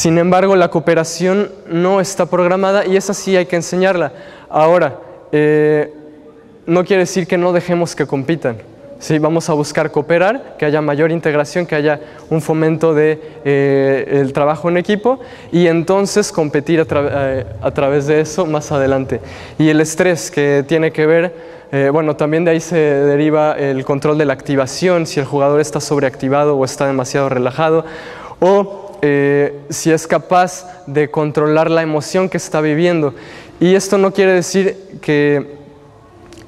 Sin embargo, la cooperación no está programada y esa sí hay que enseñarla. Ahora, eh, no quiere decir que no dejemos que compitan. Sí, vamos a buscar cooperar, que haya mayor integración, que haya un fomento del de, eh, trabajo en equipo y entonces competir a, eh, a, través de eso más adelante. Y el estrés que tiene que ver, bueno, también de ahí se deriva el control de la activación, si el jugador está sobreactivado o está demasiado relajado, o eh, si es capaz de controlar la emoción que está viviendo. Y esto no quiere decir que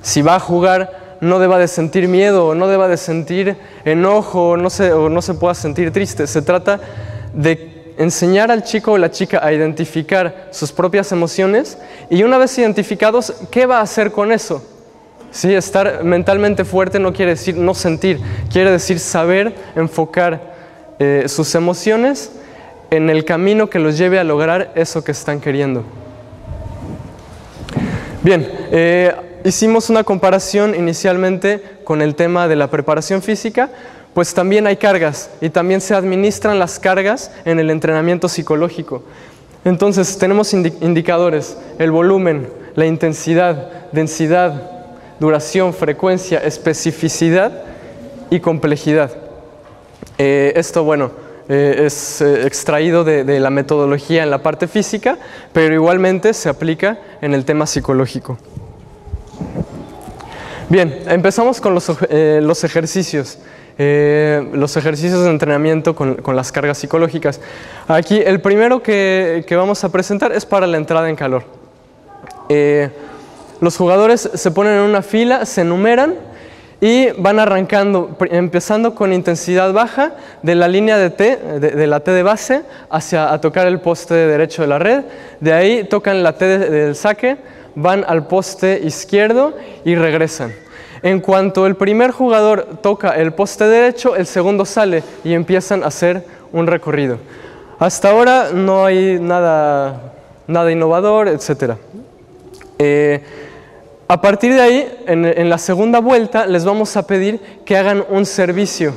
si va a jugar no deba de sentir miedo, o no deba de sentir enojo, no, se, o no se pueda sentir triste. Se trata de enseñar al chico o la chica a identificar sus propias emociones y una vez identificados, ¿qué va a hacer con eso? Sí, estar mentalmente fuerte no quiere decir no sentir, quiere decir saber enfocar eh, sus emociones en el camino que los lleve a lograr eso que están queriendo. Bien, eh, hicimos una comparación inicialmente con el tema de la preparación física, pues también hay cargas y también se administran las cargas en el entrenamiento psicológico. Entonces tenemos indicadores, el volumen, la intensidad, densidad, duración, frecuencia, especificidad y complejidad. Eh, esto, bueno, eh, es eh, extraído de, de la metodología en la parte física, pero igualmente se aplica en el tema psicológico. Bien, empezamos con los, eh, los ejercicios. Eh, los ejercicios de entrenamiento con, con, las cargas psicológicas. Aquí el primero que, que, vamos a presentar es para la entrada en calor. Eh, los jugadores se ponen en una fila, se enumeran y van arrancando, empezando con intensidad baja de la línea de T, de, la T de base, hacia a tocar el poste derecho de la red. De ahí tocan la T de, del saque, van al poste izquierdo y regresan. En cuanto el primer jugador toca el poste derecho, el segundo sale y empiezan a hacer un recorrido. Hasta ahora no hay nada, nada innovador, etc. a partir de ahí, en, la segunda vuelta, les vamos a pedir que hagan un servicio.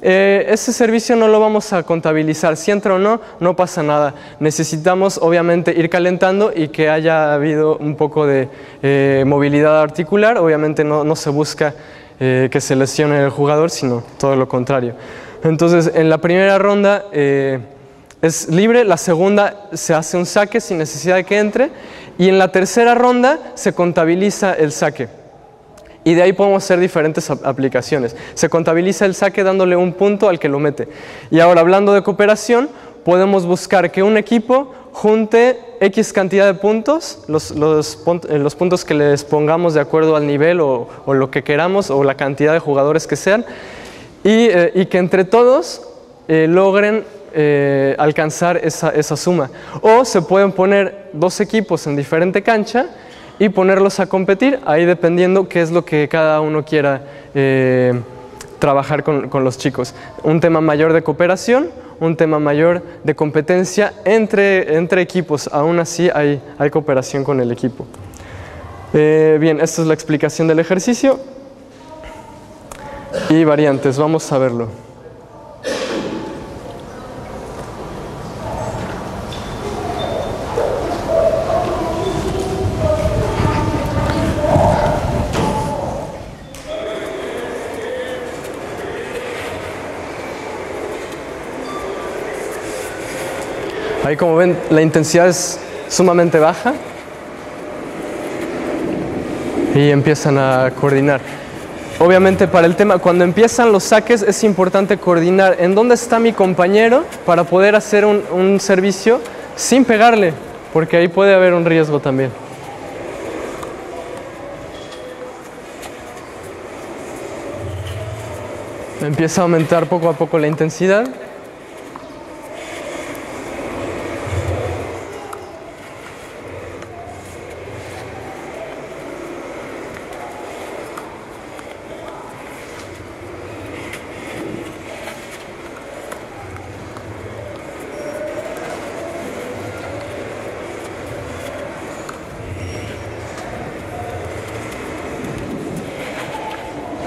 Eh, ese servicio no lo vamos a contabilizar, si entra o no, no pasa nada. Necesitamos obviamente ir calentando y que haya habido un poco de eh, movilidad articular, obviamente no, no se busca eh, que se lesione el jugador, sino todo lo contrario. Entonces, en la primera ronda es libre, la segunda se hace un saque sin necesidad de que entre y en la tercera ronda se contabiliza el saque. Y de ahí podemos hacer diferentes aplicaciones. Se contabiliza el saque dándole un punto al que lo mete. Y ahora, hablando de cooperación, podemos buscar que un equipo junte X cantidad de puntos, los, los puntos que les pongamos de acuerdo al nivel o, lo que queramos o la cantidad de jugadores que sean, y, eh, que entre todos eh, logren eh, alcanzar esa, suma. O se pueden poner dos equipos en diferente cancha y ponerlos a competir, ahí dependiendo qué es lo que cada uno quiera eh, trabajar con, los chicos. Un tema mayor de cooperación, un tema mayor de competencia entre, equipos, aún así hay, hay cooperación con el equipo. Eh, bien, esta es la explicación del ejercicio y variantes, vamos a verlo. Como ven la intensidad es sumamente baja y empiezan a coordinar. Obviamente para el tema, cuando empiezan los saques es importante coordinar en dónde está mi compañero para poder hacer un, servicio sin pegarle, porque ahí puede haber un riesgo también. Empieza a aumentar poco a poco la intensidad.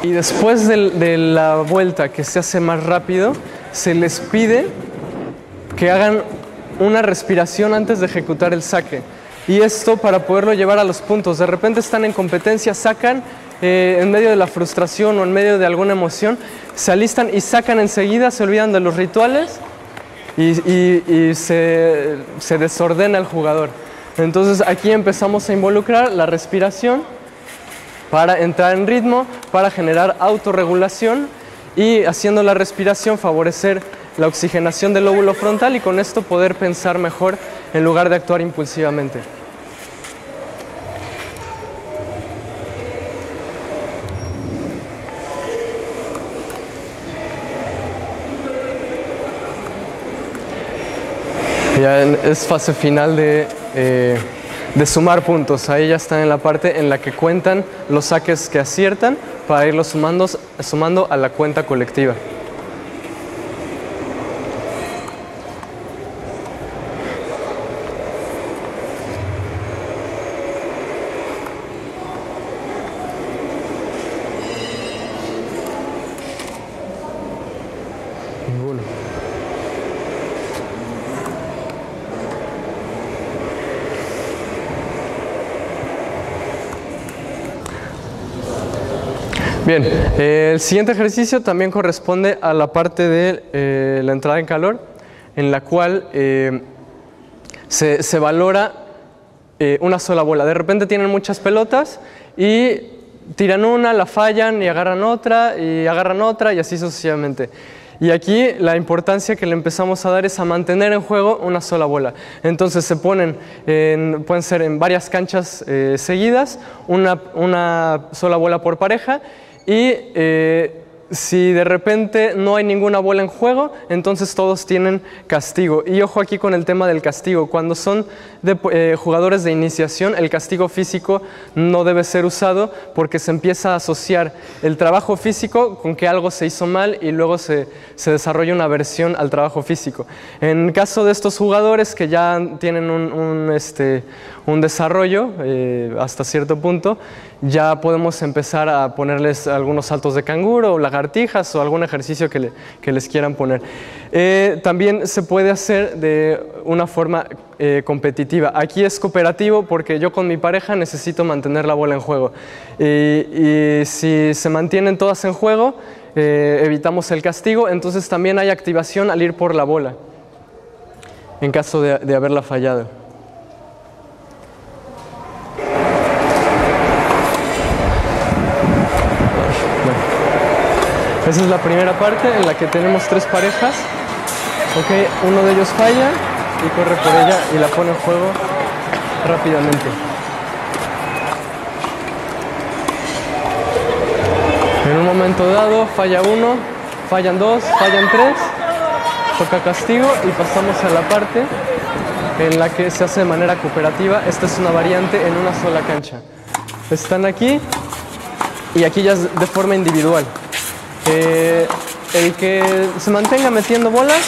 Y después de, la vuelta que se hace más rápido, se les pide que hagan una respiración antes de ejecutar el saque. Y esto para poderlo llevar a los puntos. De repente están en competencia, sacan eh, en medio de la frustración o en medio de alguna emoción, se alistan y sacan enseguida, se olvidan de los rituales y, se, se desordena el jugador. Entonces aquí empezamos a involucrar la respiración para entrar en ritmo, para generar autorregulación y haciendo la respiración favorecer la oxigenación del lóbulo frontal y con esto poder pensar mejor en lugar de actuar impulsivamente. Ya es fase final de, eh, de sumar puntos. Ahí ya están en la parte en la que cuentan los saques que aciertan para irlos sumando, sumando a la cuenta colectiva. Bien, el siguiente ejercicio también corresponde a la parte de eh, la entrada en calor, en la cual eh, se, valora eh, una sola bola. De repente tienen muchas pelotas y tiran una, la fallan y agarran otra y agarran otra y así sucesivamente. Y aquí la importancia que le empezamos a dar es a mantener en juego una sola bola. Entonces se ponen, pueden ser en varias canchas seguidas, una, una sola bola por pareja y eh, si de repente no hay ninguna bola en juego, entonces todos tienen castigo. Y ojo aquí con el tema del castigo. Cuando son de, eh, jugadores de iniciación, el castigo físico no debe ser usado porque se empieza a asociar el trabajo físico con que algo se hizo mal y luego se, se desarrolla una aversión al trabajo físico. En caso de estos jugadores que ya tienen un, este, un desarrollo eh, hasta cierto punto, ya podemos empezar a ponerles algunos saltos de canguro o lagartijas o algún ejercicio que, les quieran poner. Eh, también se puede hacer de una forma eh, competitiva. Aquí es cooperativo porque yo con mi pareja necesito mantener la bola en juego. Y, si se mantienen todas en juego, evitamos el castigo, entonces también hay activación al ir por la bola, en caso de haberla fallado. Esa es la primera parte en la que tenemos tres parejas. Ok, uno de ellos falla y corre por ella y la pone en juego rápidamente. En un momento dado falla uno, fallan dos, fallan tres, toca castigo y pasamos a la parte en la que se hace de manera cooperativa. Esta es una variante en una sola cancha. Están aquí y aquí ya es de forma individual. Eh, el que se mantenga metiendo bolas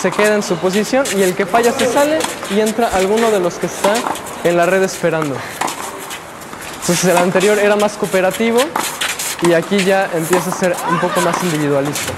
se queda en su posición y el que falla se sale y entra alguno de los que está en la red esperando. Entonces el anterior era más cooperativo y aquí ya empieza a ser un poco más individualista.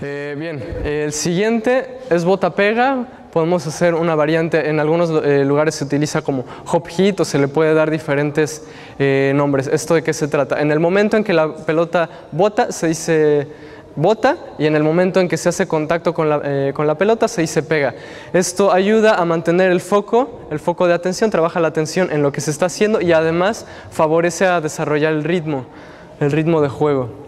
El siguiente es bota-pega. Podemos hacer una variante, en algunos eh, lugares se utiliza como hop hit o se le puede dar diferentes eh, nombres. ¿Esto de qué se trata? En el momento en que la pelota bota, se dice bota y en el momento en que se hace contacto con la, eh, con la, pelota se dice pega. Esto ayuda a mantener el foco, el foco de atención, trabaja la atención en lo que se está haciendo y además favorece a desarrollar el ritmo, el ritmo de juego.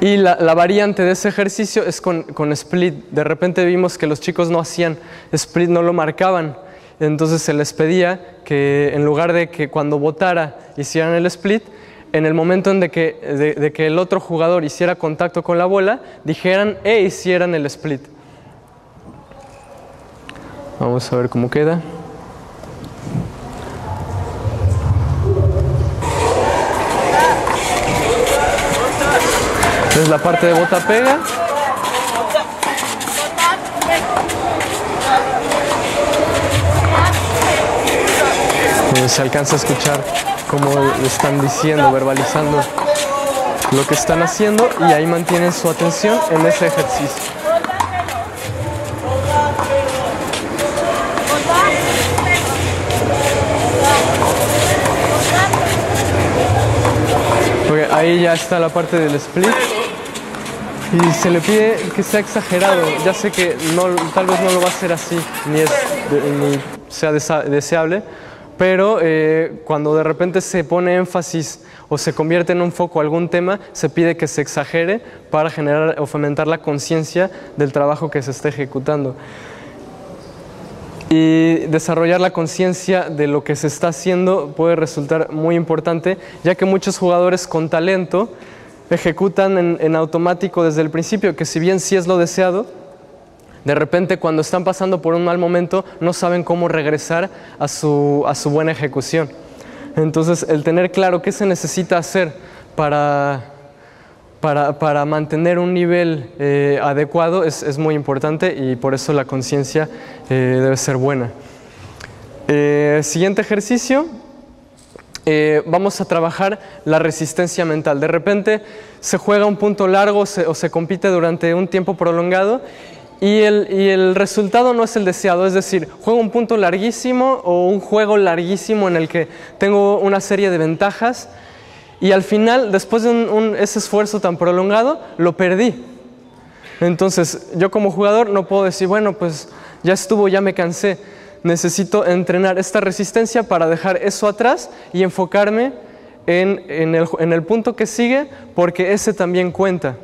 Y la, variante de ese ejercicio es con, split. De repente vimos que los chicos no hacían split, no lo marcaban. Entonces se les pedía que en lugar de que cuando votara hicieran el split, en el momento en que, de, que el otro jugador hiciera contacto con la bola, dijeran e hicieran el split. Vamos a ver cómo queda. Es la parte de bota pega. Donde se alcanza a escuchar cómo están diciendo, verbalizando lo que están haciendo y ahí mantienen su atención en ese ejercicio. ahí ya está la parte del split y se le pide que sea exagerado. Ya sé que no, tal vez no lo va a hacer así, ni, es, ni sea deseable, pero eh, cuando de repente se pone énfasis o se convierte en un foco algún tema, se pide que se exagere para generar o fomentar la conciencia del trabajo que se está ejecutando. Y desarrollar la conciencia de lo que se está haciendo puede resultar muy importante, ya que muchos jugadores con talento ejecutan en, en automático desde el principio, que si bien sí es lo deseado, de repente cuando están pasando por un mal momento no saben cómo regresar a su, a su buena ejecución. Entonces el tener claro qué se necesita hacer para, para, para mantener un nivel eh, adecuado es, es, muy importante y por eso la conciencia eh, debe ser buena. Eh, siguiente ejercicio, vamos a trabajar la resistencia mental. De repente se juega un punto largo o se compite durante un tiempo prolongado y el, y el, resultado no es el deseado, es decir, juego un punto larguísimo o un juego larguísimo en el que tengo una serie de ventajas y al final, después de ese esfuerzo tan prolongado, lo perdí. Entonces, yo como jugador no puedo decir, bueno, pues ya estuvo, ya me cansé. Necesito entrenar esta resistencia para dejar eso atrás y enfocarme en, en, el, en el punto que sigue, porque ese también cuenta.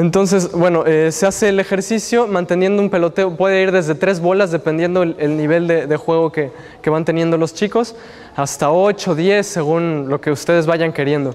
Entonces, bueno, eh, se hace el ejercicio manteniendo un peloteo, puede ir desde tres bolas dependiendo el, nivel de, juego que, van teniendo los chicos, hasta 8, 10, según lo que ustedes vayan queriendo.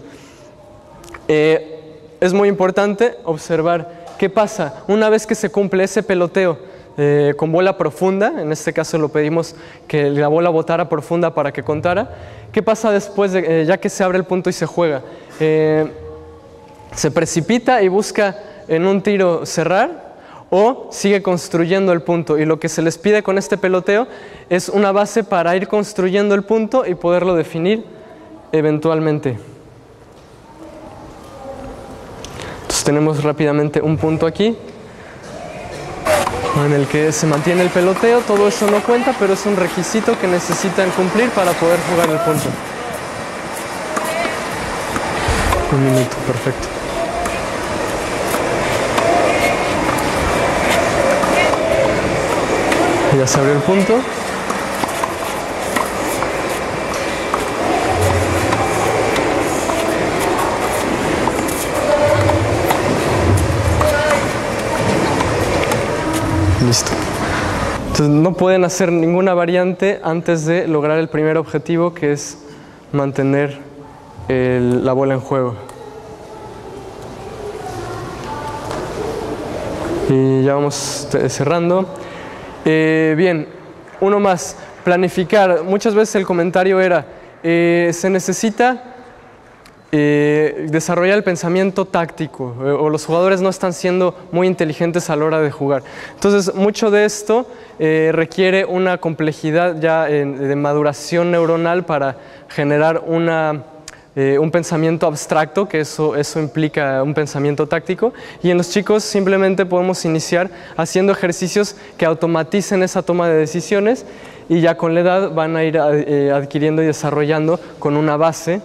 Eh, es muy importante observar qué pasa una vez que se cumple ese peloteo eh, con bola profunda, en este caso lo pedimos que la bola botara profunda para que contara, qué pasa después de, ya que se abre el punto y se juega. se precipita y busca en un tiro cerrar o sigue construyendo el punto. Y lo que se les pide con este peloteo es una base para ir construyendo el punto y poderlo definir eventualmente. Entonces tenemos rápidamente un punto aquí en el que se mantiene el peloteo, todo eso no cuenta, pero es un requisito que necesitan cumplir para poder jugar el punto. Un minuto, perfecto. Ya se abrió el punto. Listo. Entonces no pueden hacer ninguna variante antes de lograr el primer objetivo que es mantener la bola en juego. Y ya vamos cerrando. Eh, bien, uno más, planificar. Muchas veces el comentario era, eh, se necesita eh, desarrollar el pensamiento táctico o los jugadores no están siendo muy inteligentes a la hora de jugar. Entonces, mucho de esto requiere una complejidad ya de maduración neuronal para generar una eh, un pensamiento abstracto, que eso, eso implica un pensamiento táctico, y en los chicos simplemente podemos iniciar haciendo ejercicios que automaticen esa toma de decisiones y ya con la edad van a ir eh, adquiriendo y desarrollando con una base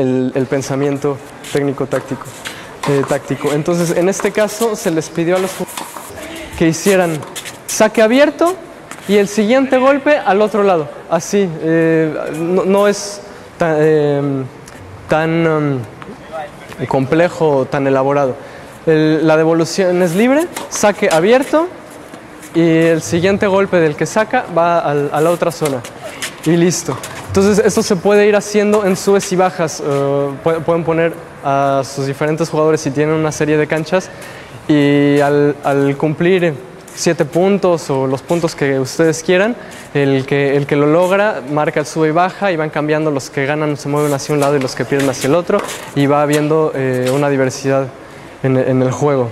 el, pensamiento técnico-táctico. Eh, táctico. Entonces, en este caso se les pidió a los que hicieran saque abierto y el siguiente golpe al otro lado. Así, no es Em, tan, em, complejo, tan elaborado. la devolución es libre, saque abierto y el siguiente golpe del que saca va a la otra zona y listo. Entonces esto se puede ir haciendo en subes y bajas. Eh, pueden poner a sus diferentes jugadores si tienen una serie de canchas y al, cumplir siete puntos o los puntos que ustedes quieran. El que, el que lo logra marca el sube y baja y van cambiando los que ganan se mueven hacia un lado y los que pierden hacia el otro y va habiendo eh, una diversidad en, el juego.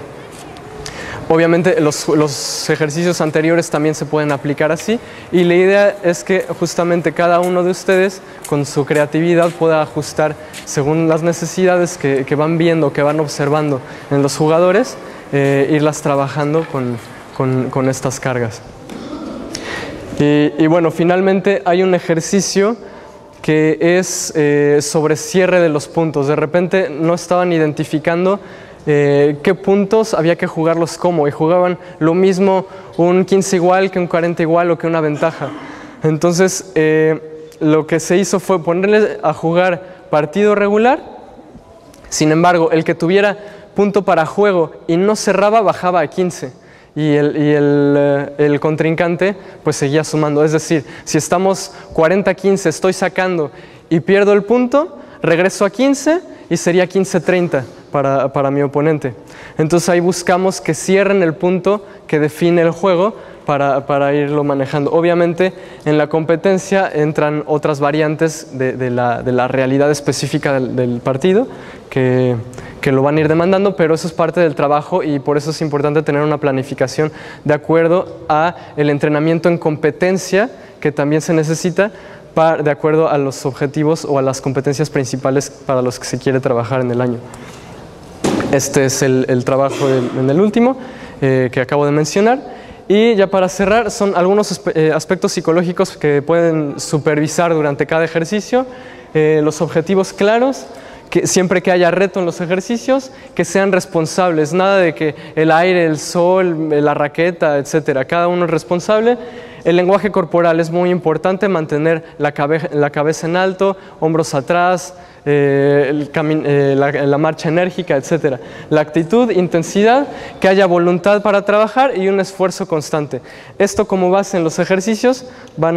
Obviamente los, los, ejercicios anteriores también se pueden aplicar así y la idea es que justamente cada uno de ustedes con su creatividad pueda ajustar según las necesidades que, que van viendo, que van observando en los jugadores, eh, irlas trabajando con, con, con estas cargas. Y, y, bueno, finalmente hay un ejercicio que es eh, sobre cierre de los puntos. De repente no estaban identificando eh, qué puntos había que jugarlos como y jugaban lo mismo un 15 igual que un 40 igual o que una ventaja. Entonces eh, lo que se hizo fue ponerle a jugar partido regular, sin embargo el que tuviera punto para juego y no cerraba bajaba a 15 y el, y el, eh, el, contrincante pues seguía sumando. Es decir, si estamos 40-15, estoy sacando y pierdo el punto, regreso a 15 y sería 15-30 para, para, mi oponente. Entonces ahí buscamos que cierren el punto que define el juego para, para irlo manejando. Obviamente en la competencia entran otras variantes de, de, la, de la, realidad específica del, del partido que, que, lo van a ir demandando, pero eso es parte del trabajo y por eso es importante tener una planificación de acuerdo a el entrenamiento en competencia que también se necesita de acuerdo a los objetivos o a las competencias principales para los que se quiere trabajar en el año. Este es el, trabajo en el último eh, que acabo de mencionar. Y ya para cerrar, son algunos eh, aspectos psicológicos que pueden supervisar durante cada ejercicio, eh, los objetivos claros, que siempre que haya reto en los ejercicios, que sean responsables, nada de que el aire, el sol, la raqueta, etcétera, cada uno es responsable. El lenguaje corporal es muy importante, mantener la, cabe la cabeza en alto, hombros atrás, eh, eh, la, la, marcha enérgica, etc. La actitud, intensidad, que haya voluntad para trabajar y un esfuerzo constante. Esto como base en los ejercicios van a